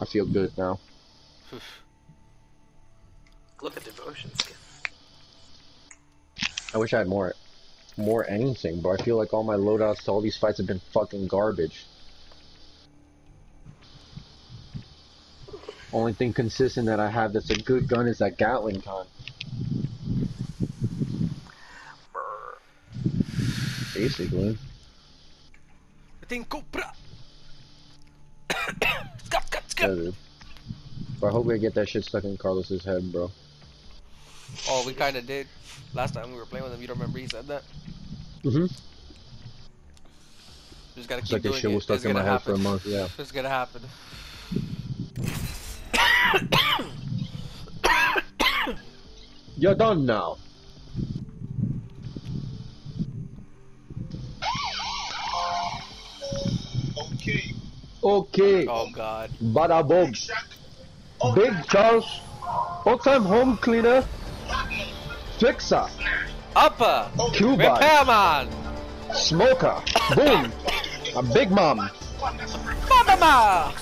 I feel good now. Look at devotion skin. I wish I had more, more anything, but I feel like all my loadouts to all these fights have been fucking garbage. Only thing consistent that I have that's a good gun is that Gatling gun. Basically. I think Cobra. Scott, Scott, Yeah, But I hope we get that shit stuck in Carlos's head, bro. Oh, we kind of did. Last time we were playing with him, you don't remember he said that? Mm-hmm. Just gotta It's keep like doing shit it. was stuck It's in my gonna head for a month, yeah. It's gonna happen. You're done now. Okay. Oh God. Bada boom. Big Charles. All time home cleaner. Fixer. Upper. Cuban. Repairman. Smoker. Boom. A big mom. Mama.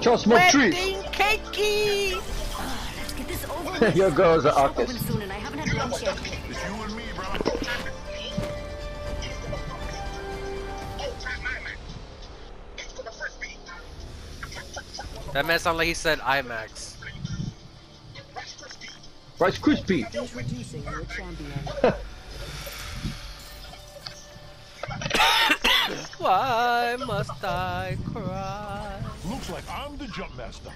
Charles smoke trees. Wedding cakey. Let's get this. Your girl's a Open That man sounded like he said IMAX. Rice Krispie. Introducing your champion. Why must I cry? Looks like I'm the jump master.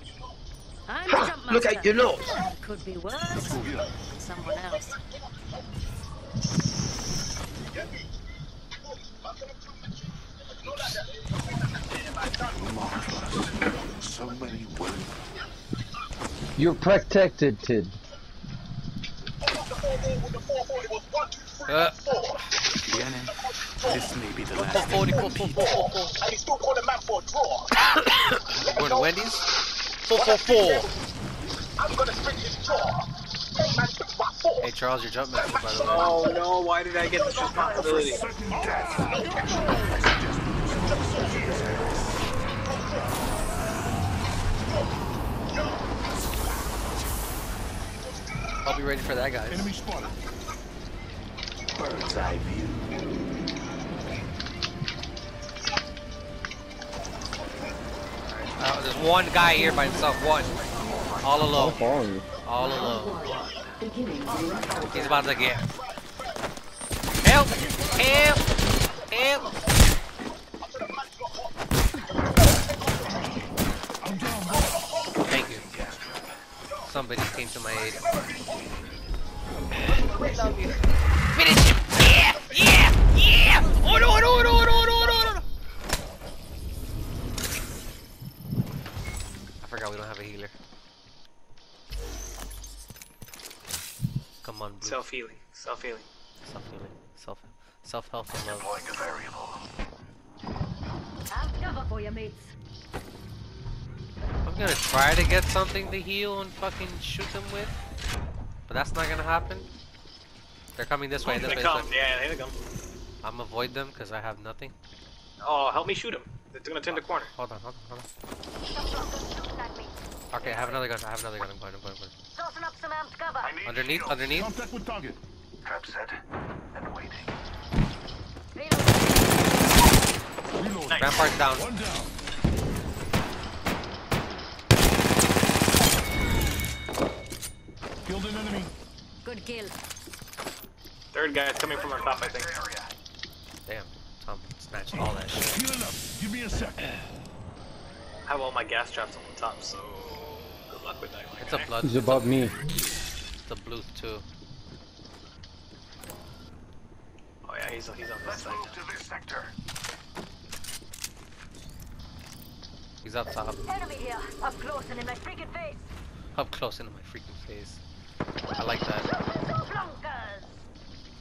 I'm the jump master. Look at your nose. Could be worse. Someone else. So many women. You're protected, Tid. Uh, Shannon, this may be the last thing 40, you 4, 4, 4, 4, 4. And he still called him out for a draw. Going to Wendy's? 4, 4, 4. I'm gonna spin his jaw. Hey, man, fix my four. Hey Charles, your jump master, by the way. Oh no, why did I get this responsibility? I'll be ready for that, guys. Enemy spotted. bird's eye view. Uh, there's one guy here by himself. One. All I'm alone. All alone. He's about to get. Help! Help! Help! Thank you. Somebody came to my aid. Finish him! Yeah! Yeah! Yeah! Oh no! No! No! No! No! No! no. I forgot we don't have a healer. Come on, Blue. Self healing. Self healing. Self healing. Self self help and love. Deploying a variable. I'll cover for you, mates. I'm gonna try to get something to heal and fucking shoot them with, but that's not gonna happen. They're coming this way. This They way. come. This way. Yeah, they come. I'm avoid them because I have nothing. Oh, help me shoot him. They're gonna turn the oh, corner. Hold on, hold on, hold on. Okay, I have another gun. I have another gun. I'm going. I'm going. I'm going. Tossing up some amped cover. I need Underneath, shield. underneath. Contact with target. Trap set and waiting. Reload. Rampart's down. One down. Killed an enemy. Good kill. Third guy is coming from our top, I think. Damn, Tom snatched all that shit. Healing up. Give me a sec. I have all my gas traps on the top, so good luck with that. my It's a guy. blood. He's above me. It's a blue too. Oh yeah, he's he's on this Let's side. move to this sector. He's up top, Enemy here. Up close and in my freaking face. up close into my freaking face. I like that. Flunkers.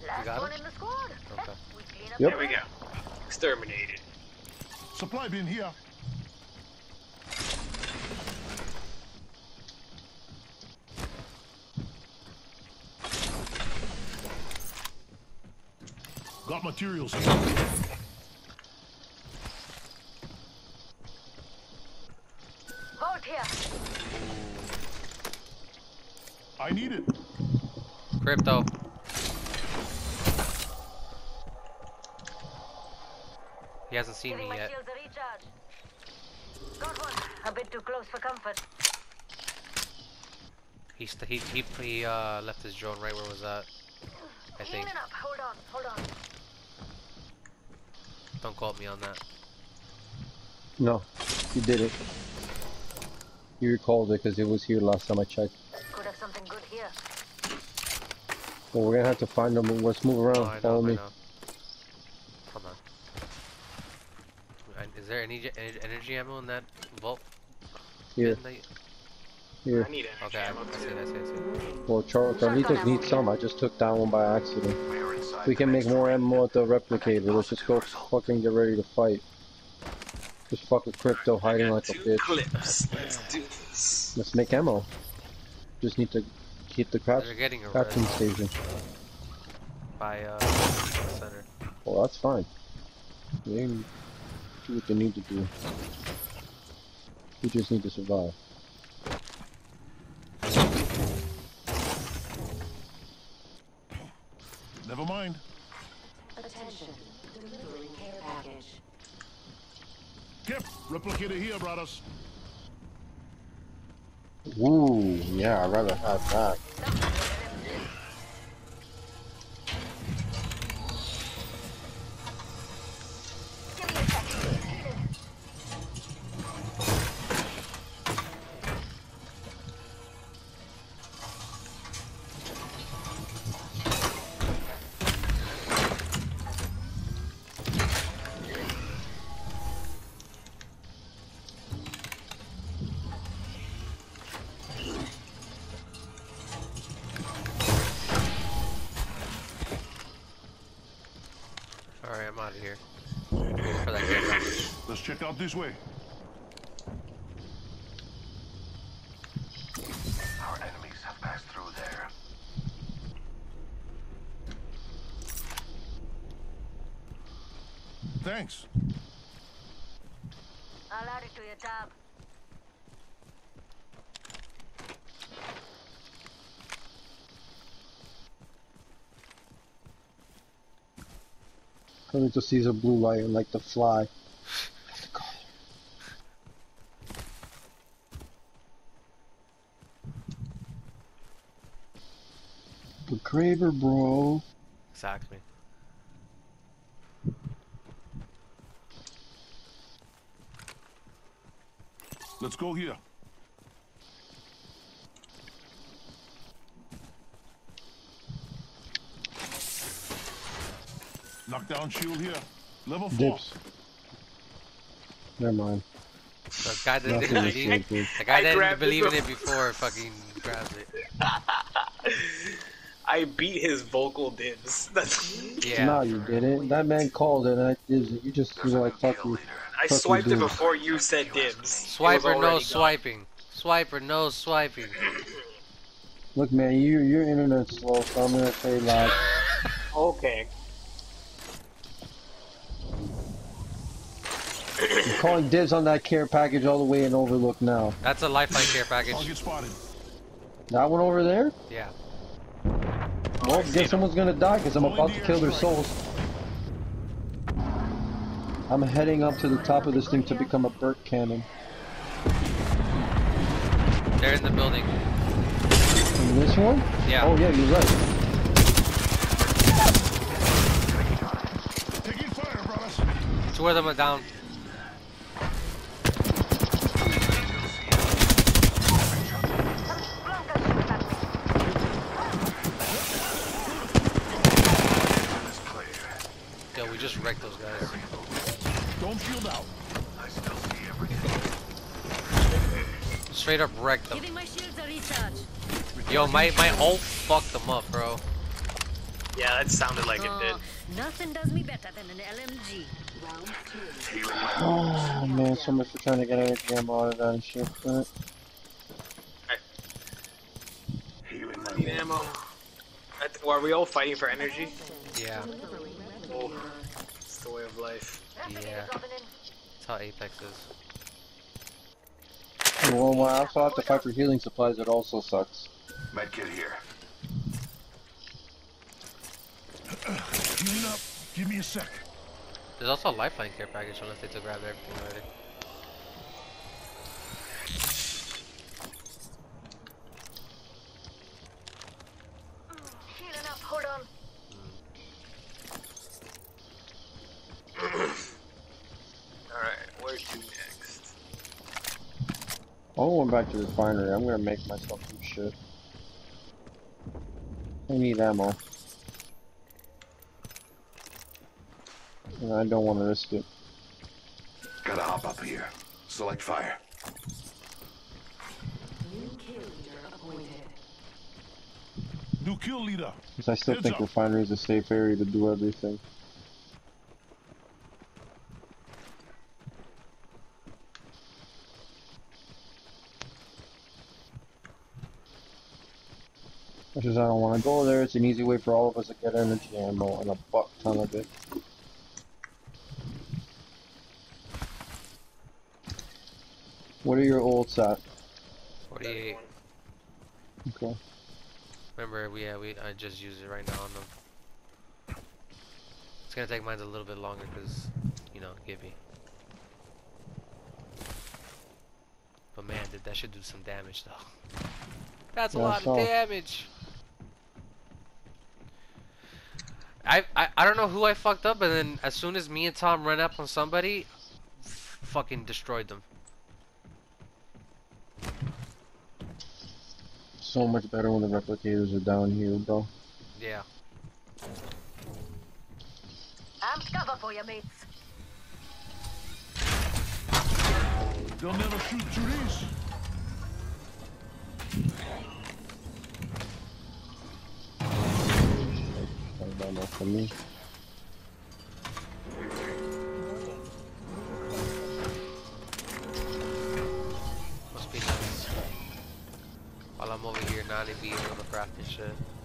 Last got one it? in the squad. Okay. We clean up Yep. There we go. Exterminated. Supply bin here. Got materials here. here. I need it. Crypto. He hasn't seen Giving me yet. shields a recharge. Got one. A bit too close for comfort. He's he he he uh left his drone right where was that? I think. Up. Hold on. Hold on. Don't quote me on that. No, you did it. You recalled it because it was here last time I checked. Well, we're gonna have to find them. Let's move around. Oh, I know, Follow me. Come on. Is there any energy ammo in that vault? Here, bin that you- here. I need energy Okay, I ammo I see I see I see. Well, Char Carlitos needs some. I just took that one by accident. We can make more ammo at the replicator. Let's just go fucking get ready to fight. Just fucking crypto hiding like a Two bitch. clips. Let's do this. Let's make ammo. Just need to keep the craft They're getting a crafting station. by uh center. Well, that's fine. They do what they need to do. We just need to survive. Never mind. Attention. Delivering care package. Kip, replicator here, brothers. Ooh, yeah, I'd rather have that. Here. For that. Let's check out this way. Our enemies have passed through there. Thanks. I'll add it to your tab. Carlitos sees a blue light and like to fly. The Graver, bro. Exactly. Let's go here. Knockdown shield here. Level four. Dips. Never mind. The guy that didn't believe, the guy that didn't believe in it before fucking grabs it. I beat his vocal dibs. That's. Yeah. No, you didn't. That man called it, and I did. You just you were like, fuck you. I Fuck you, swiped it before you said dibs. It was Swiper no already gone. swiping. Swiper no swiping. Look, man, you your internet's slow, so I'm gonna say like, Okay. You're calling dibs on that care package all the way in Overlook now. That's a lifeline care package. Target spotted. That one over there? Yeah. Well, guess someone's gonna die because I'm about to kill their souls. I'm heading up to the top of this thing to become a Burt cannon. They're in the building. And this one? Yeah. Oh yeah, you're right. Taking fire, brothers. Two of them are down. Yo, we just wrecked those guys. Don't shield out. I still see everything. Straight up wrecked them. My a. Yo, my my ult fucked them up, bro. Yeah, that sounded like it did. Oh, nothing does me better than an LMG. Oh man, so much for trying to get energy ammo out of that and shit. But Need ammo. That- Are we all fighting for energy? Yeah. Oh, it's the way of life. Yeah. That's how Apex is. Well, when I also have to fight for healing supplies, it also sucks. Medkit here. Healing up. Give me a sec. There's also a lifeline care package unless they took grab everything already. Healing up, hold on. Alright, where to next? I went back to the refinery. I'm gonna make myself some shit. I need ammo. And I don't want to risk it. Gotta hop up here. Select fire. New kill leader appointed. New kill leader. Because I still Heads think up. refinery is a safe area to do everything. Which is I don't want to go there. It's an easy way for all of us to get energy ammo and a buck ton of it. What are your ults at? 48. Okay. Remember, we yeah, we I just used it right now on them. It's gonna take mine a little bit longer because, you know, Gibby. But man, did that should do some damage though. That's a Yeah, I lot saw. of damage. I, I I don't know who I fucked up, and then as soon as me and Tom ran up on somebody, f- fucking destroyed them. So much better when the replicators are down here, bro. Yeah. Amped cover for you, mates. They'll never shoot through these. For me. Must be nice. While I'm over here, not be able to and shit.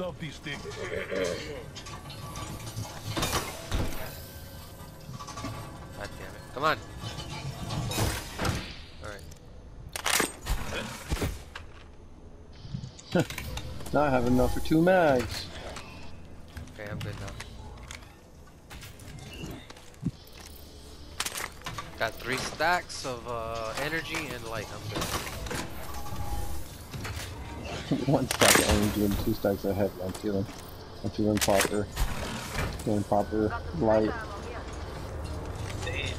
Love these things. God damn it. Come on. Alright. Now I have enough for two mags. Okay, I'm good now. Got three stacks of uh, energy and light. I'm good. One stack of energy and two stacks of heavy. I'm feeling, I'm feeling proper. Feeling proper light. sniper ammo here. Damn.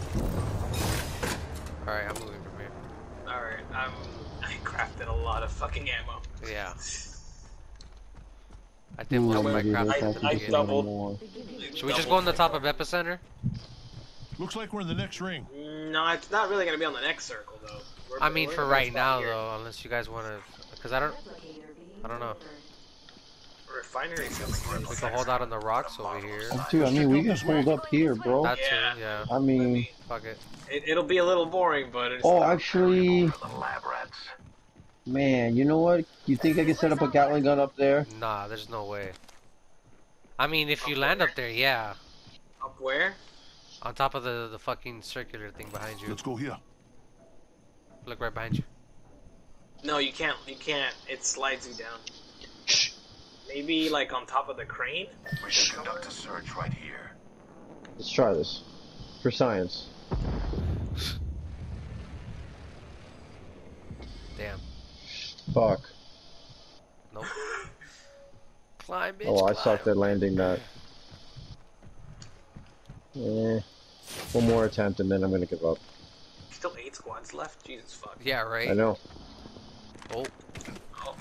Alright, I'm moving from here. Alright, I'm. I crafted a lot of fucking ammo. Yeah. I did Ooh, most of my maybe craft. I- I to get doubled. anymore. Should we just go on the top of Epicenter? Looks like we're in the next ring. No, it's not really gonna be on the next circle though. We're- I mean, for right now, here. though, unless you guys want to. Because I don't. Replicator being I don't know. Refinery feels We can hold out on the rocks over here. Dude, I mean, we can hold up here, bro. That too, Yeah. yeah. I mean, Fuck it. it, it'll be a little boring, but it's oh, not- actually, lab rats. man, you know what? You think I can set up a Gatling gun up there? Nah, there's no way. I mean, if you land up there, yeah. up where? On top of the, the fucking circular thing behind you. Let's go here. Look right behind you. No, you can't. You can't. It slides you down. Shh. Maybe like on top of the crane. We should conduct a search right here. Let's try this. For science. Damn. Fuck. Nope. Climb, bitch. Oh, I climb. sucked at landing that. Eh. One more attempt and then I'm gonna give up. Still eight squads left. Jesus fuck. Yeah, right. I know. Oh.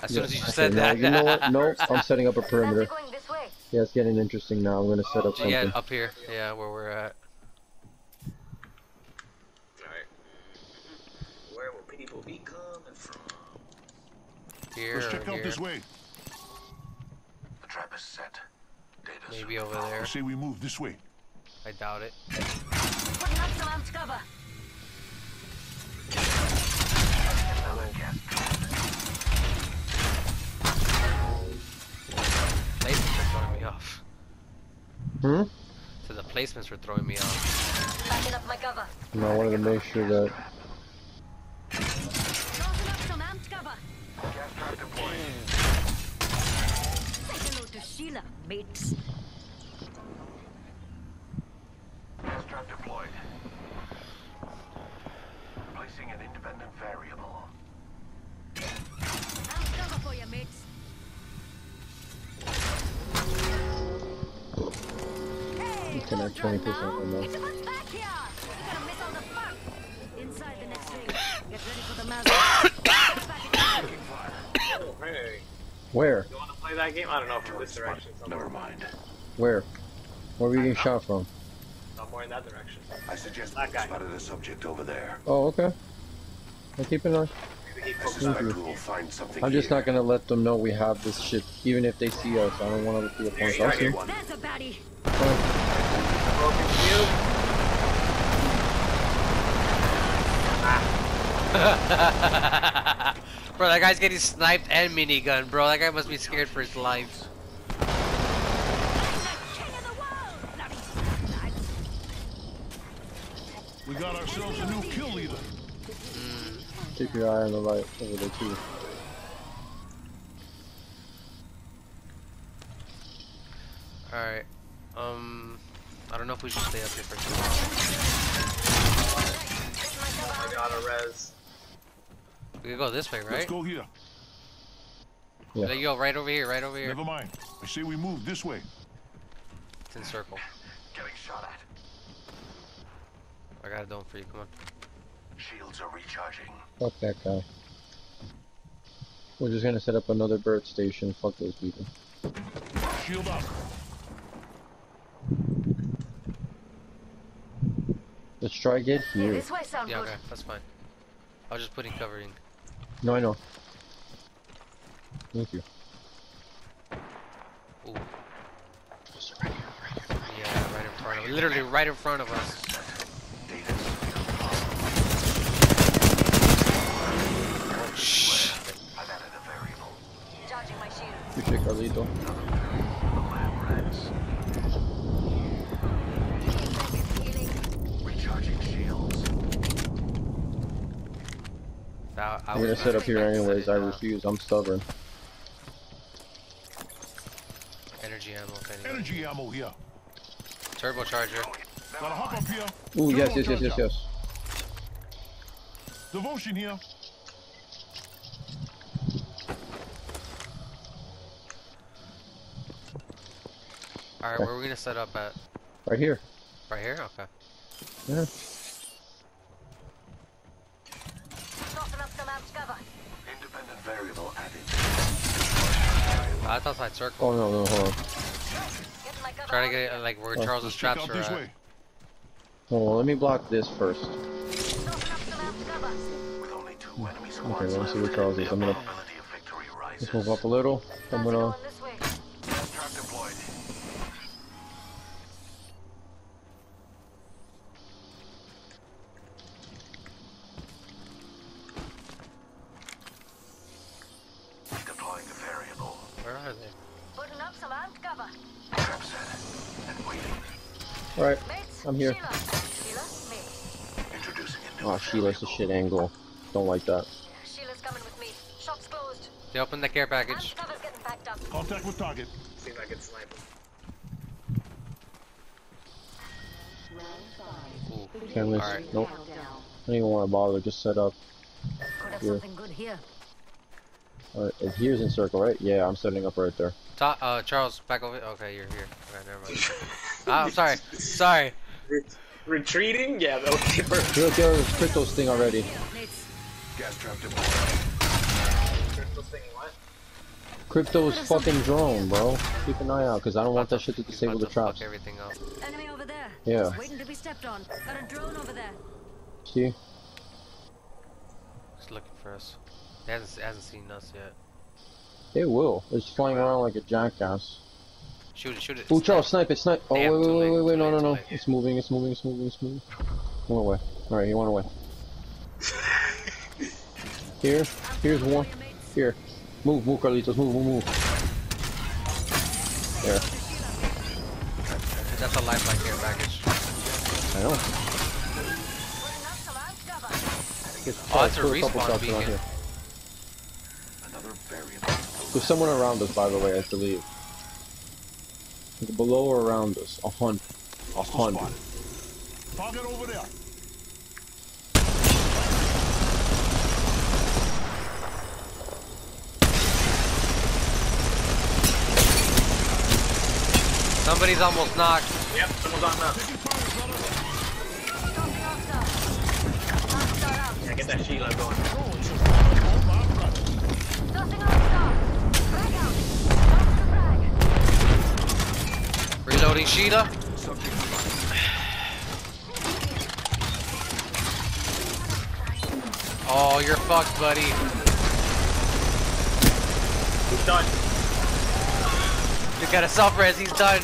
As soon Yeah, as you said now, that. You know what? Nope, I'm setting up a perimeter. Fancy going this way. Yeah, it's getting interesting now. I'm gonna set up something. yeah, up here. Yeah, where we're at. Alright. Where will people be coming from? Here Let's or check out here. this way. The trap is set. Data's Maybe over there. I say we move this way. I doubt it. Putting up some amped cover. Hmm? So the placements were throwing me off. Backing up my cover. And I wanted to make sure that Tossing up some. Say hello to Sheila, mates. Gas trap deployed. Placing an independent variable. For the Mazda. Oh, hey. where? You want to play that game? I don't know from this direction. Somewhere. Never mind. Where? Where were you getting shot from? Somewhere in that direction. I suggest That we guy. spotted a subject over there. Oh, okay. I'll keep an eye. Maybe he I focused suspect on you. we will find something I'm just here. not gonna let them know we have this shit, even if they see us. I don't want to be a point. Yeah, I'll see. Yeah, That's a baddie. broken view. bro, that guy's getting sniped and minigun, bro. That guy must be scared for his life. King of the world. Bloody lads. We got ourselves a new kill leader. Keep your eye on the light over there too. Alright. Um, I don't know if we should stay up here for too I got a res. long. We could go this way, right? Let's right? go here. Yeah. There you go, right over here, right over here. Never mind. I say we move this way. It's in circle. Getting shot at. I got a dome for you, come on. Shields are recharging. Fuck that guy. We're just gonna set up another bird station. Fuck those people. Shield up. Let's try get Yeah, here. this way sound Yeah, good. okay, that's fine. I was just putting covering. No, I know. Thank you. Ooh. Yeah, right in front of us. literally right in front of us. Oh, shh. I've added a variable. Charging my shield. Appreciate Carlito. Healing. Recharging shields. That, I I'm was gonna set up here anyways. I refuse. I'm stubborn. Energy ammo, if. Energy ammo here. Turbocharger. Gotta hop up here. Ooh, yes, yes, yes, yes, yes. Devotion here. Alright, where are we gonna set up at? Right here. Right here? Okay. Yeah. Tossing up some amped cover. Independent variable added. Ah, that's outside circle. Oh no, no, hold on. Getting my cover. Try to get it like where Oh. Charles's traps out are this at. way. Hold on. Let me block this first. Tossing up some amped cover. With only two enemy squads Okay, let me see where Charles is. I'm gonna probability of victory rises. let's move up a little. I'm gonna. I'm here. Sheila. Sheila, me. Introducing a new Oh, Sheila's a shit angle. Don't like that. Sheila's coming with me. Shop's closed. They opened the care package. Amped cover's getting packed up. Contact with target. See if I can slide. Can't miss. Alright. Nope. I don't even want to bother. Just set up. Could have Here. something good here. Alright, and here's in circle, right? Yeah, I'm setting up right there. Ta uh, Charles, back over. Okay, you're here. Okay, never mind. ah, I'm sorry. Sorry. Re- retreating? Yeah, okay, perfect. Look, there's Crypto's thing already. Mates, gas trap deployed. Crystal thing, what? Crypto's fucking drone, bro. Keep an eye out, because I don't want that shit to disable the to traps. everything up. enemy over there. Yeah. Just waiting to be stepped on. Got a drone over there. See? He's looking for us. He hasn't, he hasn't seen us yet. It will. It's flying around like a jackass. Shoot it, shoot it. Ooh, Charles, snipe it, snipe. Oh, wait, Damn, wait, too wait, wait, wait, no, no, no. It's moving, it's moving, it's moving, it's moving. Went away. Alright, he went away. Here, here's one. Here. Move, move, Carlitos, move, move, move. There. That's a lifeline care package. I know. Putting up some armed. It's Oh, a respawn beacon. here. There's someone around us, by the way, I believe. Like below or around us. A hunt. A Hostile hunt. spotted. Target over there. Somebody's almost knocked. Yep, someone's on now. Taking fire, brother. Dropping off stuff. Hostile out. Yeah, get that Sheila going. Reloading Sheila. Oh, you're fucked, buddy. He's done. You got a self res. He's done.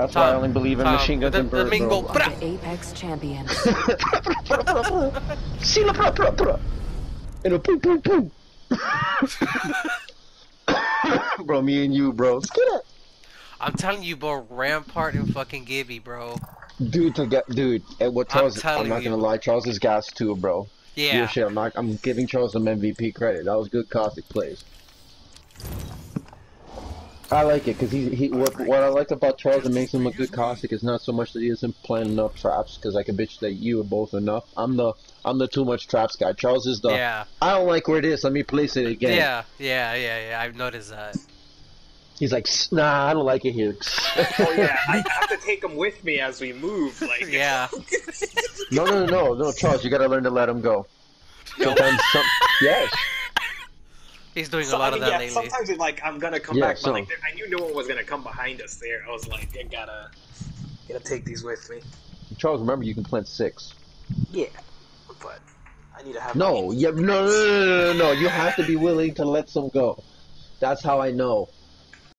That's why I only believe in Tom, machine guns the- and the birds, mingo- bro. The Apex Champions. Sheila, bra, bra, bra. And a poo, poo, poo. bro, me and you, bro. Skidda. I'm telling you, bro. Rampart and fucking Gibby, bro. Dude, to get, dude, and what I'm Charles, I'm, not you. gonna lie, Charles is gas too, bro. Yeah. Real shit, I'm not, I'm giving Charles some MVP credit. That was good caustic plays. I like it because he, he what, what I like about Charles that makes him a good caustic is not so much that he isn't planning enough traps because I can bitch that you are both enough. I'm the I'm the too much traps guy. Charles is the Yeah. I don't like where it is. Let me place it again. Yeah. Yeah. Yeah. Yeah. I've noticed that. He's like, "S- nah, I don't like it here. Oh yeah, I have to take him with me as we move. Like Yeah. no, no, no, no, no, Charles, you gotta learn to let him go. Sometimes, some, yes, He's doing So, a lot I mean, of that yeah, lately. sometimes it's like I'm gonna come Yeah, back, so- but like there- I knew no one was gonna come behind us there. I was like, I gotta, gotta take these with me. Charles. Remember, you can plant six. Yeah, but I need to have. No, yeah, no, no, no, no, no, no. You have to be willing to let some go. That's how I know.